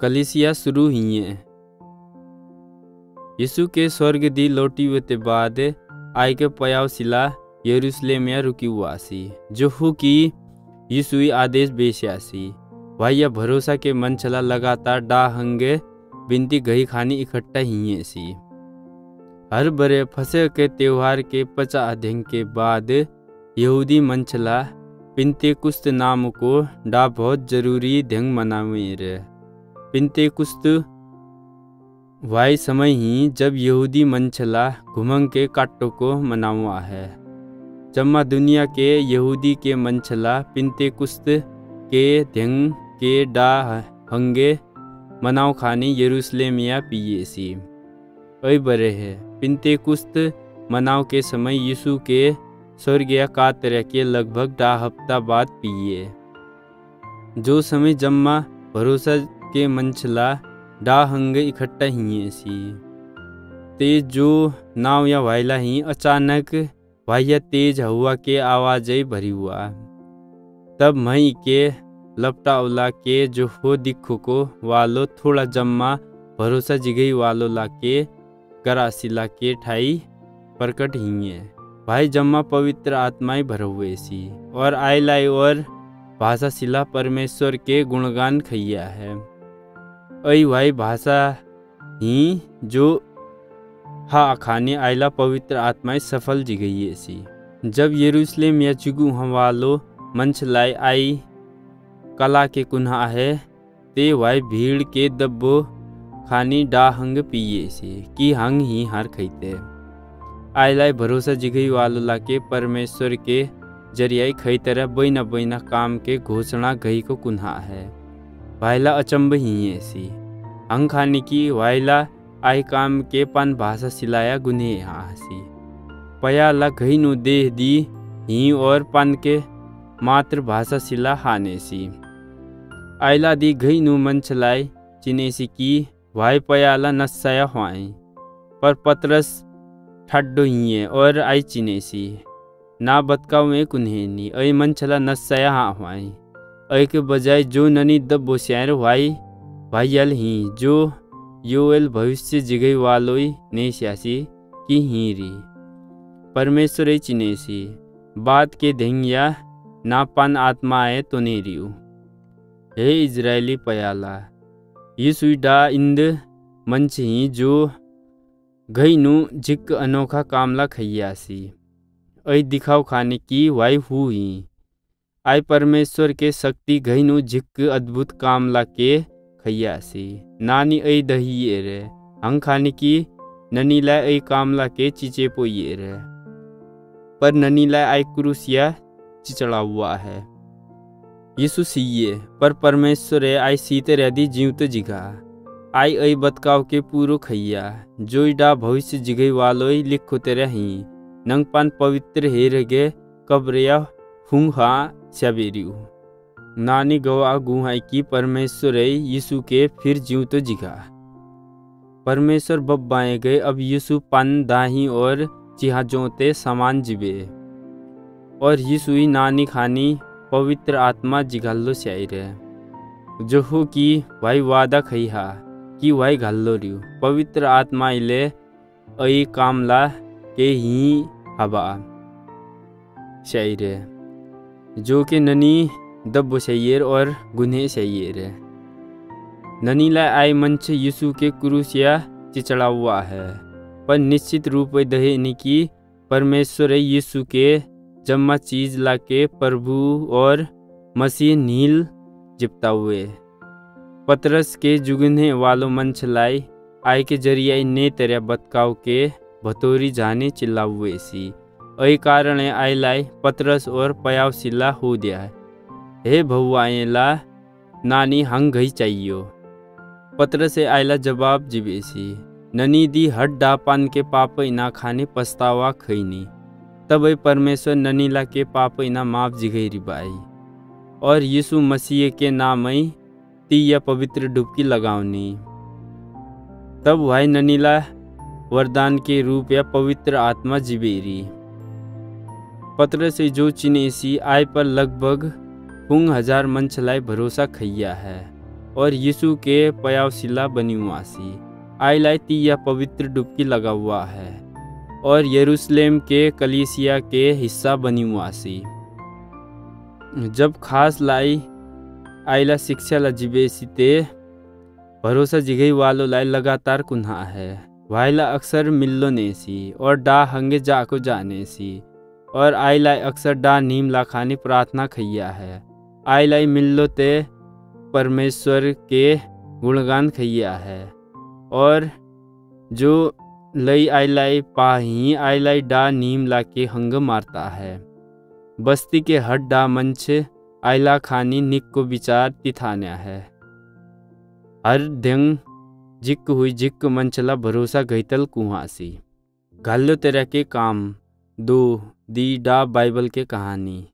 कलिसिया शुरू हुई है। यीशु के स्वर्ग दी लौटी हुए बाद आय के पयाव सिला यरूशलेम या रुकी हुआ सी, जो हु की यीशु आदेश बेसियासी भाई या भरोसा के मन चला लगातार डा हंगे बिनती गही खानी इकट्ठा ही सी। हर बरे फसे के त्योहार के पचा अध्ययन के बाद यहूदी मंचला पिंते कुस्त नाम को डा बहुत ज़रूरी ढंग मनावे रे। पिंते कुस्त। वाई समय ही जब यहूदी मंचला घुमंग के काटो को मनावा है। जम्मा दुनिया के यहूदी के मंचला पिंते कुस्त के ढंग के डा हंगे मनाव खानी यरूशलेमिया पिए सी। ऐ बरे है, पिंते कुस्त मनाव के समय यीशु के स्वर्गीय का तरह के लगभग डा हफ़्ता बाद पिए। जो समय जम्मा भरोसा के मंचला डा हंगे इकट्ठा ही सी। तेज जो नाव या वायला ही अचानक वाह्य तेज हवा के आवाज़ भरी हुआ। तब मई के लपटावला के जो हो दिखो को वालो थोड़ा जम्मा भरोसा जिगई वालो लाके गरासिला के ठाई प्रकट ही है भाई जम्मा पवित्र आत्माएँ भर हुए सी और आयलाई और भाषा शिला परमेश्वर के गुणगान खैया है। भाई भाषा ही जो हा अखाने आयला पवित्र आत्माएँ सफल जिगई सी जब यरूशलेम या चिगु हम वालो मंच लाई आई, कला के कुन्हा है ते वाई भीड़ के दब्बो खानी डा हंग पिए से कि हंग ही हार खैते आयलाई भरोसा जिगई वालो ला के परमेश्वर के जरियाई खई तरह बैना बैना काम के घोषणा गई को कुन्हा है वायला अचंब ही ऐसी। हंग खाने की वायला आई काम के पन भाषा सिलाया गुने हसी। पया घई नु देह दी, ही और पन के मातृभाषा सिला हाने सी आयला दी घई नु मन चलाई चिनेसी की वाई पयाला नस्साया हुआई पर पतरस ठड्डो ही है और आई चिने सी ना बतकाव में कुन्हेनी ऐ मन चला नस्साया हाँ हुआई ऐ के बजाय जो ननी दब बोस्यार वाई भाईयल ही, जो योएल भविष्य जिगई वालोई ने सियासी की ही री। परमेश्वर चिनेसी बात के धेंगिया नापान आत्मा आए तो नहीं रियू। हे इजरायली पयाला यीशुडा इंद मंच ही जो घईनु जिक अनोखा कामला खैयासी ऐ दिखाव खाने की वाई हुई आई परमेश्वर के शक्ति घईनु झिक अद्भुत कामला के खैयासी नानी ऐ दही रे। हंग खाने की ननीला ऐ कामला के चिचे पोइए रे। पर ननीला आई क्रूसिया चिचड़ा हुआ है। यीशु सीए पर परमेश्वर आई सीते रदी जीवत जिगा। आई ऐ बतकाव के पूरो खैया जोईडा भविष्य जिगई वालोई लिखो तेरे ही नंग पान पवित्र हे रगे कब्रिया हुंग स्याबेरियु नानी गवा गुहाई की परमेश्वर यीशु के फिर जीव तो जिगा। परमेश्वर बब्बाए गए, अब यीशु पन दाही और चिहाजोते समान जिबे। और यीशु नानी खानी पवित्र आत्मा जिघाल्लो स्याइरे। जो हो कि भाई वादा खैहा कि भाई घाल्लो रियो। पवित्र आत्मा इले ऐ कामला के ही हबा स्याइरे। जो के ननी, दब्बो सैयर और गुन्हे सैयर ननीला आई मंच यीशु के क्रूसिया चिचड़ा हुआ है। पर निश्चित रूप दहे की, परमेश्वर यीशु के जम्मा चीज़ लाके प्रभु और मसीह नील जिपता हुए। पतरस के जुगने वालों मंच लाई आय के ज़रिए ने तेरे बतकाव के भतोरी जाने चिल्ला हुए सी। ऐ कारण आय लाई पतरस और पयावसिला हो दिया है। हे भौआए ला नानी हंग गई चाहिए पत्र से आयला जवाब जिबेसी, ननी दी हट डापान के पाप इना खाने पछतावा खैनी। तब परमेश्वर ननीला के पाप इना माफ़ जिगई रिबाई और यीशु मसीह के नाम ही ती या पवित्र डुबकी लगावनी। तब वह ननीला वरदान के रूप या पवित्र आत्मा जिबेरी। पत्र से जो चिनेसी आय पर लगभग पुंग हज़ार मन चलाए भरोसा खैया है, और यीशु के पयावशिला बनी हुआ सी आई लाई ती यह पवित्र डुबकी लगा हुआ है, और यरूशलेम के कलीसिया के हिस्सा बनी हुआ सी जब खास लाई आइला शिक्षा ला जिबेसी ते भरोसा जिगई वालो लाई लगातार कुन्हा है। वाइला अक्सर मिल्लो नेसी, और डा हंगे जाको जाने सी। और आइलाई अक्सर डा नीम ला खानी प्रार्थना खैया है। आइलाई मिल्लो ते परमेश्वर के गुणगान खैया है। और जो लई आइलाई पाही आइलाई डा नीम ला के हंग मारता है। बस्ती के हट डा मंच आइला खानी निक को विचार तिथान्या है। हर दंग जिक्क हुई जिक्क मंचला भरोसा गईतल कुहासी। घाल्यो तेरा के काम, दो दी डा बाइबल के कहानी।